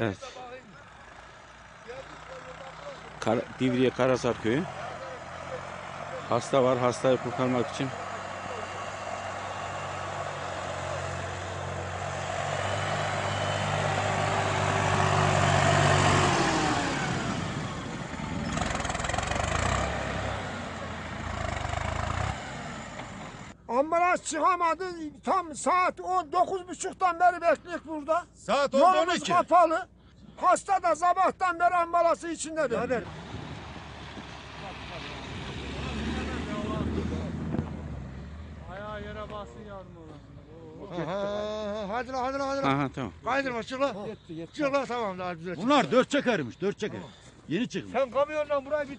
Evet. Kar Divriye Karasar Köyü. Hasta var. Hastayı kurtarmak için Ambulans çıkamadı. Tam saat 19.30'dan beri bekliyoruz burada. Saat Yolumuz 10-12. kapalı. Hasta da sabahtan beri ambulansı içindedir. Ayağı yere bassın yavrum. Hadi lan hadi lan hadi lan. Aha tamam. Kaydırma çık lan. Çık lan tamam daha güzel. Bunlar dört çekermiş, dört çeker. Yeni çıkmış. Sen kamyonla burayı bir